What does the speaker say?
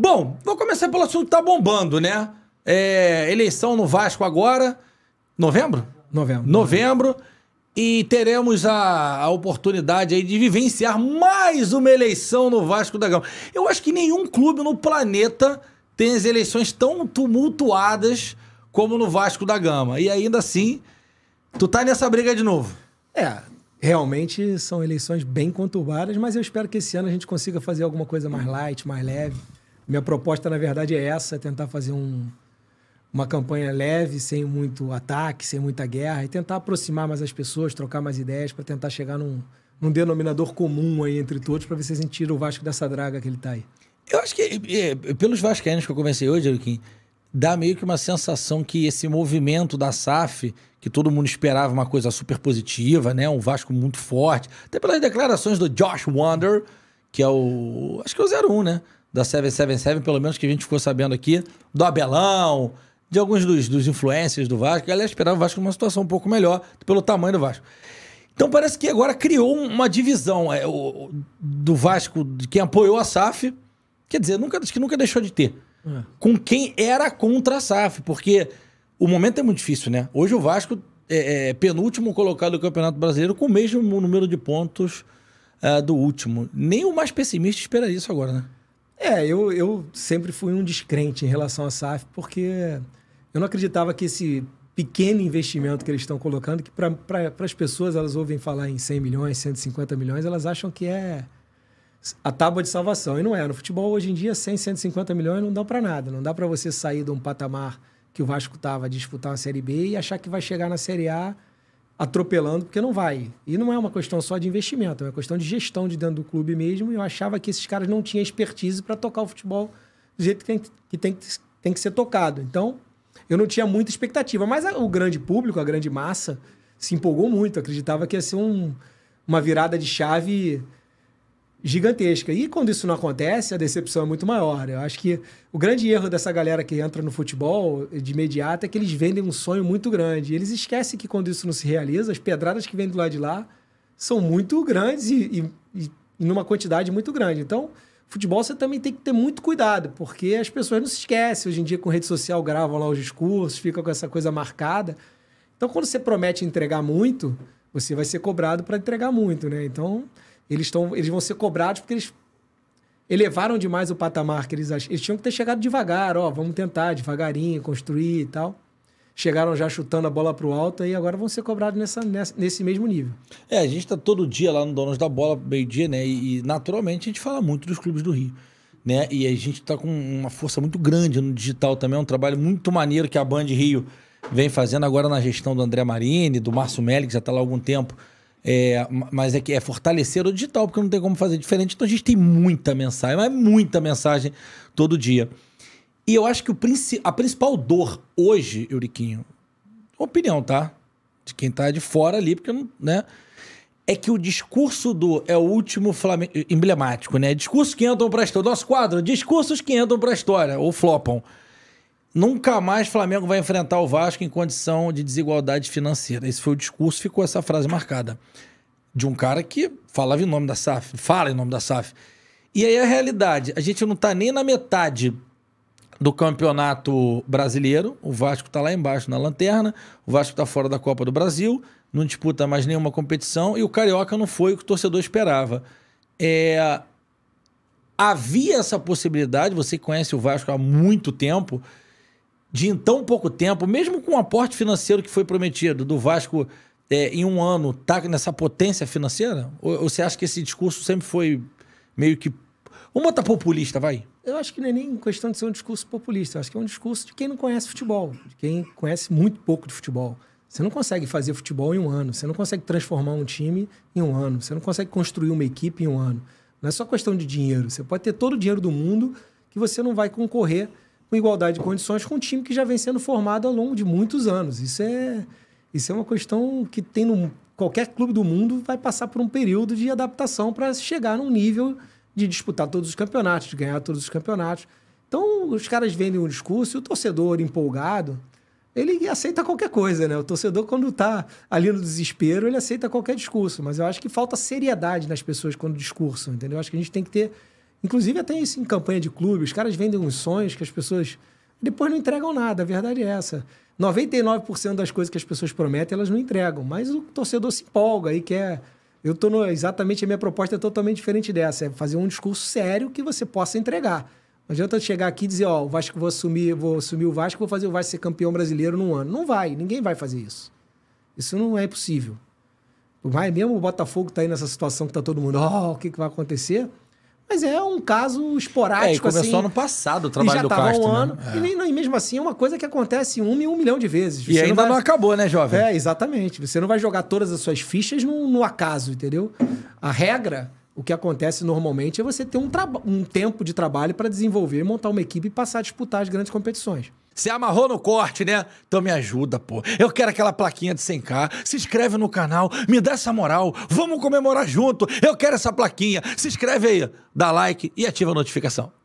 Bom, vou começar pelo assunto que tá bombando, né? É, eleição no Vasco agora. Novembro? Novembro. Novembro. E teremos a, a oportunidade aí de vivenciar mais uma eleição no Vasco da Gama. Eu acho que nenhum clube no planeta tem as eleições tão tumultuadas como no Vasco da Gama. E ainda assim, tu tá nessa briga de novo. É, realmente são eleições bem conturbadas, mas eu espero que esse ano a gente consiga fazer alguma coisa mais light, mais leve. Minha proposta, na verdade, é essa: é tentar fazer um, uma campanha leve, sem muito ataque, sem muita guerra, e tentar aproximar mais as pessoas, trocar mais ideias, para tentar chegar num, num denominador comum aí entre todos, para ver se o Vasco dessa draga que ele tá aí. Eu acho que, é, pelos vascaínos que eu conversei hoje, Eriquim, dá meio que uma sensação que esse movimento da SAF, que todo mundo esperava uma coisa super positiva, né? Um Vasco muito forte. Até pelas declarações do Josh Wonder, que é o. Acho que é o 01, né? Da 777, pelo menos que a gente ficou sabendo aqui. Do Abelão, de alguns dos, dos influencers do Vasco. A galera esperava o Vasco numa situação um pouco melhor pelo tamanho do Vasco. Então parece que agora criou uma divisão é, o, do Vasco, de quem apoiou a SAF. Quer dizer, nunca, que nunca deixou de ter. É. Com quem era contra a SAF, porque o momento é muito difícil, né? Hoje o Vasco é, é penúltimo colocado do Campeonato Brasileiro com o mesmo número de pontos uh, do último. Nem o mais pessimista esperaria isso agora, né? É, eu, eu sempre fui um descrente em relação à SAF, porque eu não acreditava que esse pequeno investimento que eles estão colocando, que para as pessoas elas ouvem falar em 100 milhões, 150 milhões, elas acham que é a tábua de salvação. E não é. No futebol, hoje em dia, 100, 150 milhões não dá para nada. Não dá para você sair de um patamar que o Vasco estava disputar uma Série B e achar que vai chegar na Série A atropelando, porque não vai. E não é uma questão só de investimento, é uma questão de gestão de dentro do clube mesmo. E eu achava que esses caras não tinham expertise para tocar o futebol do jeito que tem que, tem, tem que ser tocado. Então, eu não tinha muita expectativa. Mas a, o grande público, a grande massa, se empolgou muito. Acreditava que ia ser um, uma virada de chave gigantesca. E quando isso não acontece, a decepção é muito maior. Eu acho que o grande erro dessa galera que entra no futebol de imediato é que eles vendem um sonho muito grande. Eles esquecem que quando isso não se realiza, as pedradas que vêm do lado de lá são muito grandes e, e, e numa quantidade muito grande. Então, futebol você também tem que ter muito cuidado, porque as pessoas não se esquecem. Hoje em dia, com rede social, gravam lá os discursos, fica com essa coisa marcada. Então, quando você promete entregar muito, você vai ser cobrado para entregar muito, né? Então, eles, estão, eles vão ser cobrados porque eles elevaram demais o patamar que eles. Eles tinham que ter chegado devagar, ó, vamos tentar devagarinho, construir e tal. Chegaram já chutando a bola para o alto e agora vão ser cobrados nessa, nessa, nesse mesmo nível. É, a gente está todo dia lá no Donos da Bola, meio-dia, né? E, e, naturalmente a gente fala muito dos clubes do Rio. Né? E a gente está com uma força muito grande no digital também, é um trabalho muito maneiro que a Band Rio vem fazendo agora na gestão do André Marini, do Márcio Melli, que já está lá há algum tempo é, mas é que é fortalecer o digital, porque não tem como fazer diferente. Então a gente tem muita mensagem, mas muita mensagem todo dia. E eu acho que o a principal dor hoje, Euriquinho, opinião, tá? De quem tá de fora ali, porque não, né? É que o discurso do é o último Flamengo emblemático, né? Discursos que entram para a história. Nosso quadro, discursos que entram para a história ou flopam. Nunca mais Flamengo vai enfrentar o Vasco em condição de desigualdade financeira. Esse foi o discurso, ficou essa frase marcada. De um cara que falava em nome da SAF, fala em nome da SAF. E aí a realidade, a gente não está nem na metade do campeonato brasileiro. O Vasco está lá embaixo na lanterna, o Vasco está fora da Copa do Brasil, não disputa mais nenhuma competição e o Carioca não foi o que o torcedor esperava. É... Havia essa possibilidade, você conhece o Vasco há muito tempo, de em tão pouco tempo, mesmo com o aporte financeiro que foi prometido do Vasco é, em um ano, tá nessa potência financeira? Ou, ou, você acha que esse discurso sempre foi meio que. Vamos botar populista, vai? Eu acho que não é nem questão de ser um discurso populista. Eu acho que é um discurso de quem não conhece futebol, de quem conhece muito pouco de futebol. Você não consegue fazer futebol em um ano, você não consegue transformar um time em um ano, você não consegue construir uma equipe em um ano. Não é só questão de dinheiro. Você pode ter todo o dinheiro do mundo que você não vai concorrer com igualdade de condições com um time que já vem sendo formado ao longo de muitos anos. Isso é, isso é uma questão que tem no, qualquer clube do mundo vai passar por um período de adaptação para chegar num nível de disputar todos os campeonatos, de ganhar todos os campeonatos. Então, os caras vendem um discurso e o torcedor empolgado, ele aceita qualquer coisa, né? O torcedor, quando está ali no desespero, ele aceita qualquer discurso. Mas eu acho que falta seriedade nas pessoas quando discursam, entendeu? Eu acho que a gente tem que ter Inclusive até isso em campanha de clube, os caras vendem uns sonhos que as pessoas depois não entregam nada, a verdade é essa. 99% das coisas que as pessoas prometem, elas não entregam, mas o torcedor se empolga e quer eu tô no, exatamente a minha proposta é totalmente diferente dessa, é fazer um discurso sério que você possa entregar. Não adianta chegar aqui e dizer, ó, o Vasco vou assumir, vou assumir o Vasco, vou fazer o Vasco ser campeão brasileiro num ano. Não vai, ninguém vai fazer isso. Isso não é possível. Vai mesmo o Botafogo tá aí nessa situação que tá todo mundo, ó, oh, o que, que vai acontecer? Mas é um caso esporádico. É, e começou assim, ano passado o trabalho do Castro. Um ano, né? e, e, mesmo assim é uma coisa que acontece um e um milhão de vezes. Você e ainda não, vai... não, acabou, né, jovem? É, exatamente. Você não vai jogar todas as suas fichas no, no acaso, entendeu? A regra, o que acontece normalmente é você ter um, um tempo de trabalho para desenvolver, montar uma equipe e passar a disputar as grandes competições. Você amarrou no corte, né? Então me ajuda, pô. Eu quero aquela plaquinha de 100k. Se inscreve no canal, me dá essa moral. Vamos comemorar junto. Eu quero essa plaquinha. Se inscreve aí, dá like e ativa a notificação.